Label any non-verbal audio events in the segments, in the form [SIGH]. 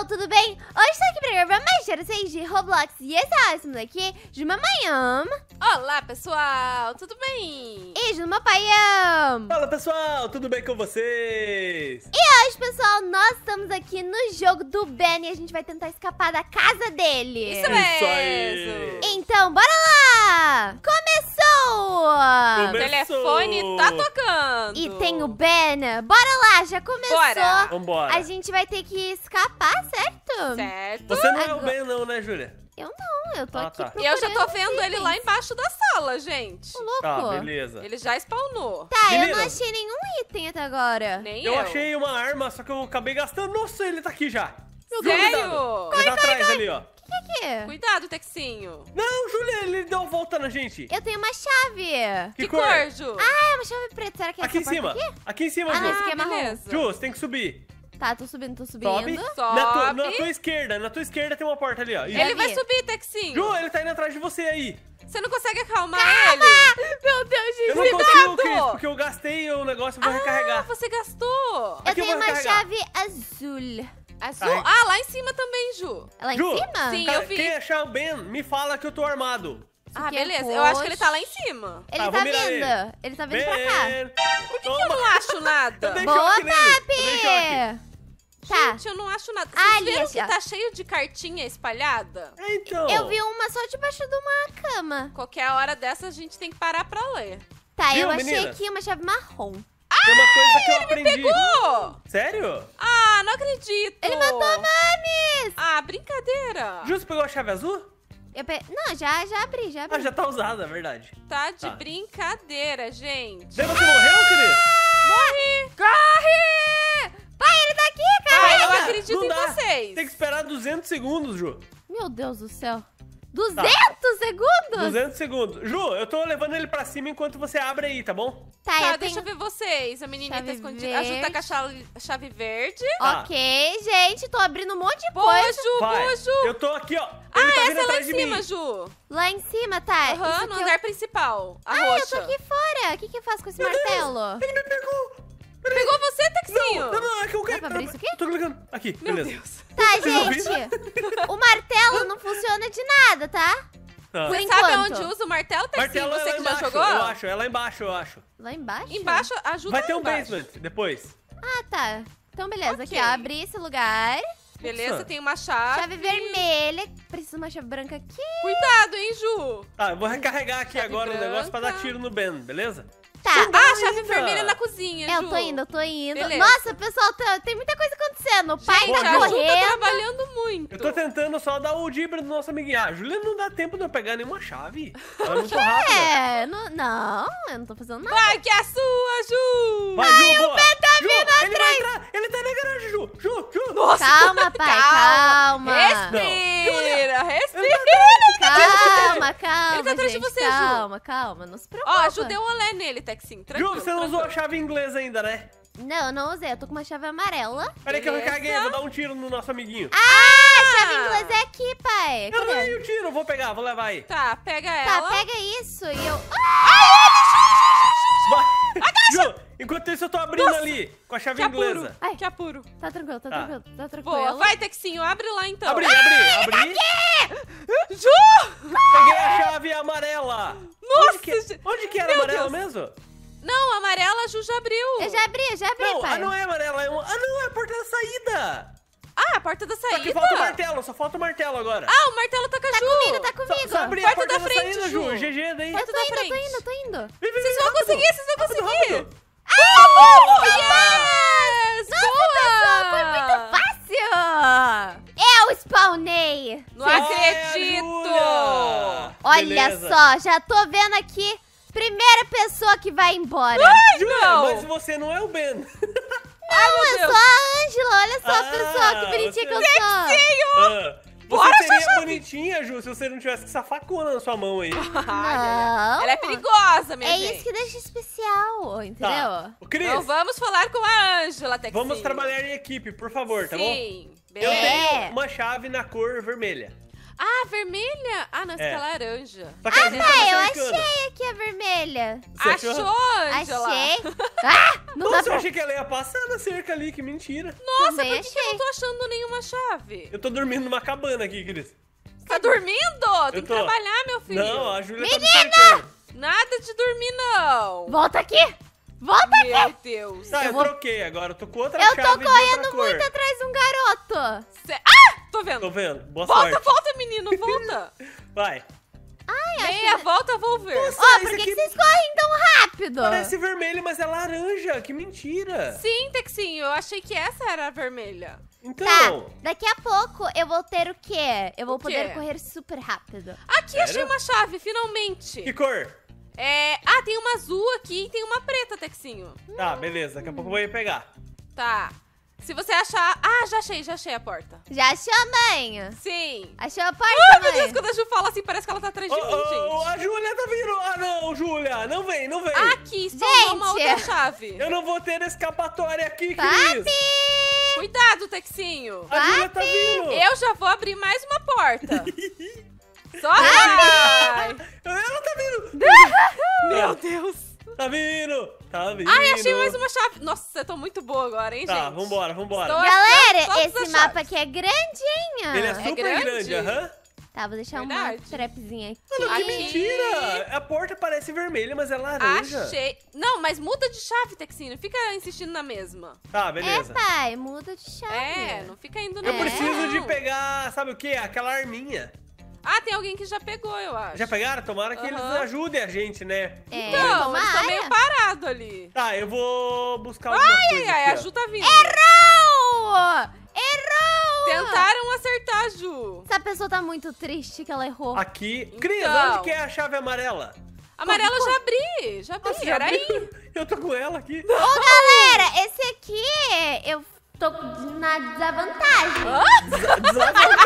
pessoal, tudo bem? Hoje estou aqui para gravar mais gerações de Roblox e esse é o daqui de Mamanhã Olá, pessoal, tudo bem? e de Mapaiam. Fala pessoal, tudo bem com vocês? E hoje, pessoal, nós estamos aqui no jogo do Ben e a gente vai tentar escapar da casa dele. Isso Isso aí. mesmo. Então, bora lá! Começou! O Começou. telefone tá tocando. E tem o Ben. Bora lá, já começou. Bora. Vambora. A gente vai ter que escapar, certo? Certo. Você não é o Ben não, né, Júlia? Eu não, eu tô Ah, aqui tá. E eu já tô vendo ele lá embaixo da sala, gente. Ô, louco. Tá, beleza. Ele já spawnou. Tá, eu não achei nenhum item até agora. Nem Eu eu. achei uma arma, só que eu acabei gastando. Nossa, ele tá aqui já. Meu Sério? Ele tá atrás ali, ó. O que que? Cuidado, Texinho. Não, Júlia, ele deu uma volta na gente. Eu tenho uma chave. Que, cor, Ju? Ah, é uma chave preta. Será que é Aqui em essa porta cima. aqui? Aqui em cima, Ah, não, Ju. esse aqui é marrom. beleza. Ju, você tem que subir. Tá, tô subindo, tô subindo. Sobe. Sobe. Na, tua, na tua esquerda, na tua esquerda tem uma porta ali, ó. Isso. Ele vai subir, Texinho. Ju, ele tá indo atrás de você aí. Você não consegue acalmar ele? Meu Deus, gente. Eu não consigo, Cris, porque eu gastei o negócio, eu vou Ah, recarregar. você gastou. Eu Aqui eu tenho vou uma recarregar. chave azul. Ai. Ah, lá em cima também, Ju. É lá em Ju, cima? Sim. Cara, eu vi. Quem achar o Ben, me fala que eu tô armado. Ah, é beleza. Eu acho que ele tá lá em cima. Ele tá mirar vindo. ele. Ele tá vindo pra cá. Ben. Por que, que eu não acho [LAUGHS] nada? Boa. Papi! Tá. Gente, eu não acho nada. Vocês ali, viram que tá cheio de cartinha espalhada? Então. Eu vi uma só debaixo de uma cama. Qualquer hora dessa a gente tem que parar pra ler. Tá, Viu, eu achei menina? aqui uma chave marrom. Tem uma coisa que eu aprendi. Pegou! Sério? Ah, não acredito! Ele matou a Mames! Ah, brincadeira! Justo pegou a chave azul? Eu pe... Não, já, já abri, já abri. Ah, já tá usada, é verdade. Tá de Tá. brincadeira, gente. Daí você morreu, Cris? Morri! Corre! Pai, ele tá aqui, cara! Ah, eu acredito não em dá. vocês. Tem que esperar 200 segundos, Ju. Meu Deus do céu. 200 Tá. segundos? 200 segundos. Ju, eu tô levando ele pra cima enquanto você abre aí, tá bom? Tá, Tá, eu deixa tenho... eu ver vocês. A menininha Chave tá escondida. A Ju tá com a chave, chave verde. Tá. Ok, gente, tô abrindo um monte de Boa, coisa. Ju, Vai. boa, Ju. Eu tô aqui, ó. Ah, Ele tá essa é lá em cima, mim. Ju. Lá em cima, tá? Aham, aqui no eu- andar principal. A Ah, eu roxa. tô aqui fora. O que que eu faço com esse Meu Deus, martelo? Ele me pegou. Pegou você, Texinho? Não, não, não, é que eu Dá pra abrir isso aqui? Tô clicando. Aqui, Meu beleza. Deus. Tá, Vocês gente. [LAUGHS] o martelo não funciona de nada, tá? Tá. Por Você sabe enquanto. onde usa o martelo, Texinho? Martelo é Você lá que já embaixo, jogou? eu acho. É lá embaixo, eu acho. Lá embaixo? Embaixo, ajuda Vai lá ter um embaixo. basement depois. Ah, tá. Então, beleza. Aqui, Ok. ó. Abri esse lugar. Beleza, tem uma chave. Chave vermelha. Preciso de uma chave branca aqui. Cuidado, hein, Ju? Tá, eu vou recarregar aqui Chave agora o negócio pra dar branca. tiro no Ben, beleza? Tá. Ah, chave ainda. vermelha na cozinha, É, Ju. eu tô indo, eu tô indo. Beleza. Nossa, pessoal, tá- tem muita coisa acontecendo. O pai Gente, tá a Ju tá correndo. trabalhando muito. Eu tô tentando só dar o dibre do nosso amiguinho. Ah, a Julia não dá tempo de eu pegar nenhuma chave. Ela é muito [LAUGHS] rápida. É, não, não, eu não tô fazendo nada. Vai que é sua, Ju! Vai, Ju, boa. o Ben tá Ju, vindo ele vai entrar. Ele tá na garagem, Ju. Ju, Ju. Nossa, Calma, pai, calma. Respira, respira. Calma, calma, Ele tá atrás de gente, você, Ju. Calma, calma, não se preocupa. Ó, Ju deu olé nele, Texinho. Ju, Tranquilo, você não usou a chave inglesa ainda, né? Não, eu não usei, eu tô com uma chave amarela. Peraí que eu recarguei, vou dar um tiro no nosso amiguinho. Ah, a chave inglesa é aqui, pai. Eu Cadê? dei o tiro, vou pegar, vou levar aí. Tá, pega Tá, ela. pega isso e eu... Ah! Vai. Ju, enquanto isso eu tô abrindo ali, com a chave Que apuro. inglesa. Ai. Que apuro. Tá tranquilo, tá Tá. tranquilo, tá tranquilo. Boa, vai, Texinho, abre lá então. Abri, abri, abri. Ju! Peguei a chave amarela. Nossa, Onde que, onde que era amarela mesmo? Não, amarela, a Ju já abriu. Eu já abri, eu já abri, Não, pai. ah, não é amarela, é uma... Ah, não, é a porta da saída. Ah, a porta da Só saída. que falta o martelo, só falta o martelo agora. Ah, o martelo tá com a Tá Ju. comigo, tá Só, comigo. só abrir a Porta porta da da, frente, saída, Ju. Ju. GG daí. Eu Porta tô da indo, tô frente. indo, tô indo. Vem, vem, Vocês vem, vão rápido. conseguir, vocês vão Rápido, conseguir. rápido. Ah, yes! Boa! Foi muito fácil. Eu spawnei. Não acredito! Olha Beleza. só, já tô vendo aqui. Primeira pessoa que vai embora. Júlia, não. mas você não é o Ben. não, eu Deus. sou a Ângela. Olha só, Ah, pessoal, que bonitinha que eu sou. Ah, você Bora, seria bonitinha, Ju, se você não tivesse com essa facona na sua mão aí. [LAUGHS] Não. Ela é perigosa, minha É gente. isso que deixa especial, entendeu? Tá. Cris, Então vamos falar com a Ângela, Texinho. vamos trabalhar em equipe, por favor, tá bom? Sim, Eu beleza. É. tenho uma chave na cor vermelha. Ah, vermelha? Ah, não, essa É. aqui é laranja. Só que a gente Ah, tava eu achei aqui a vermelha. Achou? Angela? Achei. [LAUGHS] Ah, não Nossa, eu achei que ela ia passar na cerca ali, que mentira. Nossa, Também por que, que eu achei. não tô achando nenhuma chave? Eu tô dormindo numa cabana aqui, Cris. Tá dormindo? Tem que tô. trabalhar, meu filho. Não, a Júlia tá me cercando. Nada de dormir, não. Volta aqui. Volta Meu aqui. Deus. Tá, eu, vou- troquei agora. Eu tô com outra Eu chave tô de outra correndo cor. muito atrás de um garoto. Cê- Ah, tô vendo. Tô vendo. Boa Volta, sorte. volta, menino, volta. [LAUGHS] Vai. Ai, Meia acho... volta, vou ver. Nossa, Ó, esse por que, aqui que vocês correm tão rápido? Parece vermelho, mas é laranja. Que mentira. Sim, Texinho, eu achei que essa era a vermelha. Então, Tá, daqui a pouco eu vou ter o quê? Eu vou O quê? poder correr super rápido. Aqui, Sério? achei uma chave, finalmente. que cor? É... Ah, tem uma azul aqui e tem uma preta, Texinho. Tá, beleza. Daqui a pouco eu vou ir pegar. Tá. Se você achar... Ah, já achei, já achei a porta. Já achou, mãe? Sim. Achou a porta, Ai, meu mãe? Deus, quando a Ju fala assim, parece que ela tá atrás de Ô, mim, ô, gente. a Júlia tá vindo. Ah, não, Júlia. Não vem, não vem. Aqui, spawnou uma outra chave. Eu não vou ter escapatória aqui, Papi! Cris. Cuidado, Texinho. A Júlia tá vindo. Eu já vou abrir mais uma porta. [LAUGHS] Só vai. Ela tá vindo. Meu Deus. Tá vindo. Tá vindo. Ai, achei mais uma chave. Nossa, eu tô muito boa agora, hein, Tá, gente? vambora, vambora. Estou- Galera, esse mapa chaves. aqui é grandinho. Ele é É super grande? grande, aham. Tá, vou deixar Verdade. uma trapzinha aqui. Mano, que mentira! A porta parece vermelha, mas é laranja. Achei. Não, mas muda de chave, Texinho. Não fica insistindo na mesma. Tá, beleza. É, pai, muda de chave. É, não fica indo Eu não. preciso de pegar, sabe o que? Aquela arminha. Ah, tem alguém que já pegou, eu acho. Já pegaram? Tomara que eles Aham. ajudem a gente, né? É, Então, eles estão meio parados ali. Tá, eu vou buscar alguma Ai, coisa ai, aqui, a ó. Ju tá vindo. Errou! Errou! Tentaram acertar a Ju. Essa pessoa tá muito triste que ela errou. Aqui. Cris, Então. onde que é a chave amarela? Amarelo eu já abri, já abri. Era aí. [LAUGHS] Eu tô com ela aqui. Ô, galera, esse aqui eu tô na desvantagem. Hã? Desvantagem.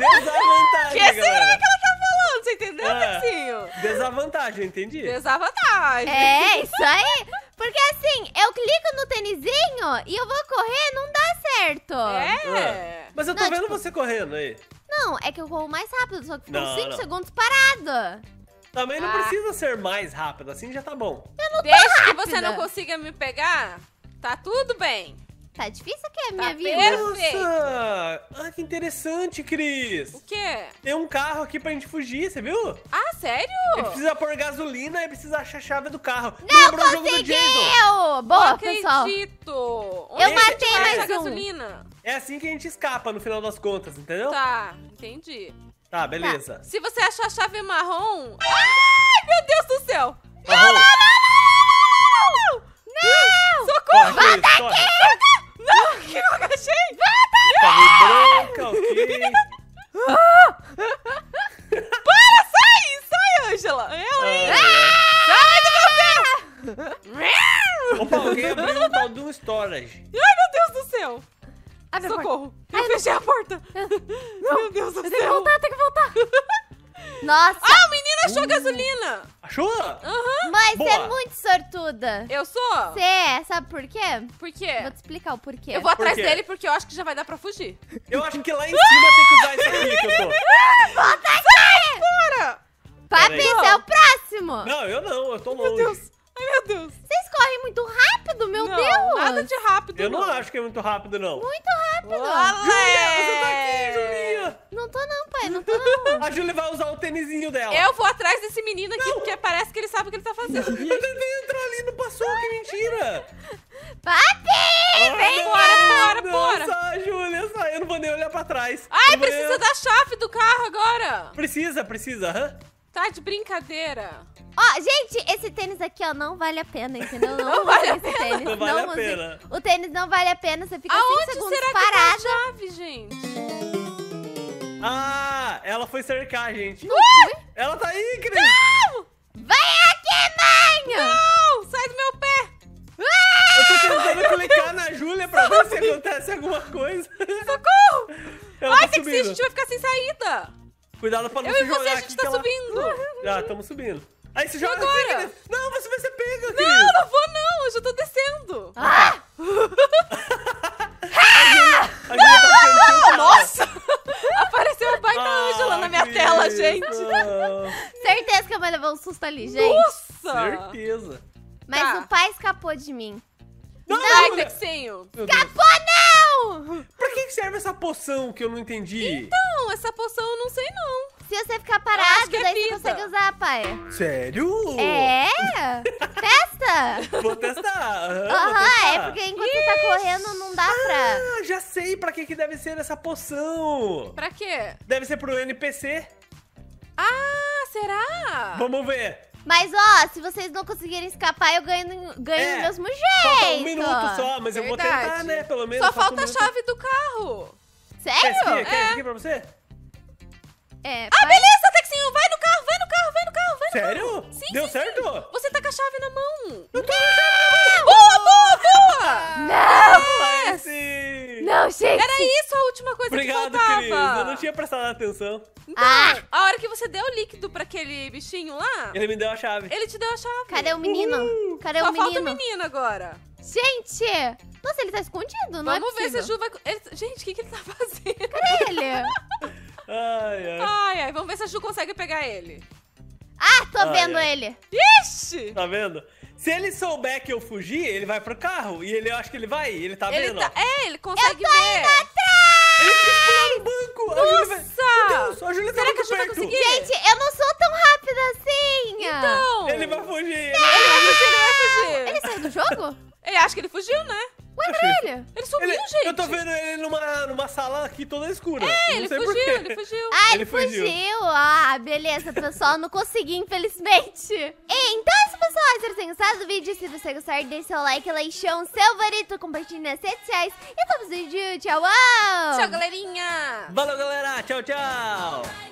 Desvantagem, Que será galera. que ela tá falando? Você entendeu, É. Texinho? Desvantagem, entendi? Desvantagem. É, isso aí. Porque assim, eu clico no tênisinho e eu vou correr, não dá certo. É. Mas eu tô Não, vendo tipo- você correndo aí. Não, é que eu corro mais rápido, só que ficou Não, 5 não. segundos parado. Também não Ah. precisa ser mais rápido, assim já tá bom. Desde que você não consiga me pegar, tá tudo bem. Tá difícil aqui a Tá minha vida. perfeito. Nossa! Ah, que interessante, Cris. O quê? Tem um carro aqui pra gente fugir, você viu? Ah, sério? Ele precisa pôr gasolina e precisa achar a chave do carro. Não Lembrou o jogo do Jason? conseguiu! Boa, não pessoal. acredito. Onde Eu matei mais um. gasolina? É assim que a gente escapa no final das contas, entendeu? Tá, entendi. Tá, beleza. Se você achar a chave marrom... Ai, meu Deus do céu! Marrom. Não! Socorro! Corre, Cris, corre. Não! O que eu agachei? Chave branca, ok. Para, sai! Sai, Angela! Eu, hein? Ah, Sai de você! Opa, alguém abriu um tal um storage. Ai, meu Deus do céu! A porta. Socorro! Eu fechei a porta! Meu Deus do Eu tenho que céu! voltar, tenho que voltar. Nossa, Ah, o menino achou Uh. gasolina! Achou? Aham! mãe, você é muito sortuda. Eu sou? Você é, sabe por quê? Por quê? Vou te explicar o porquê. Eu vou atrás quê? dele porque eu acho que já vai dar pra fugir. Eu acho que lá em cima tem que usar isso aqui que eu tô. [LAUGHS] Bora! Papi, Peraí. esse é o próximo. Não, eu não, eu tô longe. Meu Deus! Ai, meu Deus! Vocês correm muito rápido, meu não, Deus. nada de rápido, Eu não acho que é muito rápido, não. Muito rápido. Júlia, você tá aqui, Julinha. Não tô não, não tô não. A Júlia vai usar o tênisinho dela. Eu vou atrás desse menino aqui, porque parece que ele sabe o que ele tá fazendo. Eu tentei entrar ali, não passou, que mentira. Papi, vem não, bora, bora, não, bora. Sai, Júlia, sai. Eu não vou nem olhar pra trás. Ai, precisa nem- da chave do carro agora! Precisa, precisa, aham. Tá de brincadeira. Ó, gente, esse tênis aqui, ó, não vale a pena, entendeu? [LAUGHS] Não, vale a use esse tênis. Não vale a use. pena. O tênis não vale a pena, você fica 5 Aonde segundos será que parada. tá a chave, gente? Ah, ela foi cercar a gente. Ui! Ela tá aí, Cris. Vem aqui, mãe! Não! Sai do meu pé! Eu tô tentando clicar na Júlia pra ver se acontece alguma coisa. Socorro! Ela Ai, tá tem que ser, a subindo. gente vai ficar sem saída. Cuidado pra não Eu se e você, jogar a aqui gente que tá ela- subindo. Já, estamos subindo. Aí se joga aqui, agora? Cris. Não, você vai ser pega, Cris. Não, não vou não, eu já tô descendo. Ah! A Júlia tá ficando tiltada. Nossa! Apareceu a baita Ah, Ângela na vai levar um susto ali, gente. Nossa! Certeza. Mas Tá. o pai escapou de mim. Mulher. Texinho. Meu Deus. Não! Pra que serve essa poção que eu não entendi? Não, essa poção eu não sei não. Se você ficar parado, é daí você vida. consegue usar, pai. Sério? É? Testa? Vou testar. aham, testar. é porque enquanto você tá correndo não dá pra... Ah, já sei pra que, que deve ser essa poção. Pra quê? Deve ser pro NPC. Ah, será? Vamos ver. Mas ó, se vocês não conseguirem escapar, eu ganho, ganho É, do mesmo jeito. Falta um minuto só, mas eu vou Verdade. tentar, né? Pelo menos. Só falta um a minuto. chave do carro. Quer Sério? Quer esse aqui pra você? É, Ah, pai. beleza, Texinho. Vai no carro, vai no carro, vai no carro, vai no Sério? carro. Sim, Deu sim, certo? sim. Você tá com a chave na mão. Eu tô Boa, boa, boa! Não! Ai, sim. Não, gente! Era isso a última coisa Obrigado, que faltava. querido. Eu não tinha prestado atenção. Então, Ah. a hora que você deu o líquido pra aquele bichinho lá, Ele me deu a chave. ele te deu a chave. Cadê o menino? Cadê Só o falta o menino? menino agora. Gente! Nossa, ele tá escondido, não Vamos é ver se a. Ju vai... ele- Gente, o que, que ele tá [LAUGHS] fazendo? Cadê ele? [LAUGHS] Ai, ai. Ai, ai, vamos ver se a Ju consegue pegar ele. Ah, tô Ai, vendo ai. ele. Ixi! Tá vendo? Se ele souber que eu fugi, ele vai pro carro. E ele, eu acho que ele vai. Ele tá Ele vendo? tá... É, ele consegue ver. Ele quis pular no banco. A Nossa! Meu Deus, a Júlia tá Será que muito a perto. Gente, eu não sou tão rápida assim! Então... Ele vai fugir. Ele vai fugir, ele vai fugir. Ele saiu do jogo? Ele acha que ele fugiu, né? Ué, cadê ele? Ele sumiu, Ele- gente. Eu tô vendo ele numa, numa sala aqui toda escura. É, Não ele sei fugiu, ele fugiu. Ah, ele, Ele fugiu. fugiu. Ah, beleza, pessoal. Não consegui, infelizmente. [LAUGHS] Então pessoal. Espero que vocês tenham gostado do vídeo. Se você gostar, deixe seu like, leixão, seu favorito, compartilhe nas redes sociais. E até o próximo vídeo. Tchau! Tchau, galerinha. Valeu, galera. Tchau, tchau.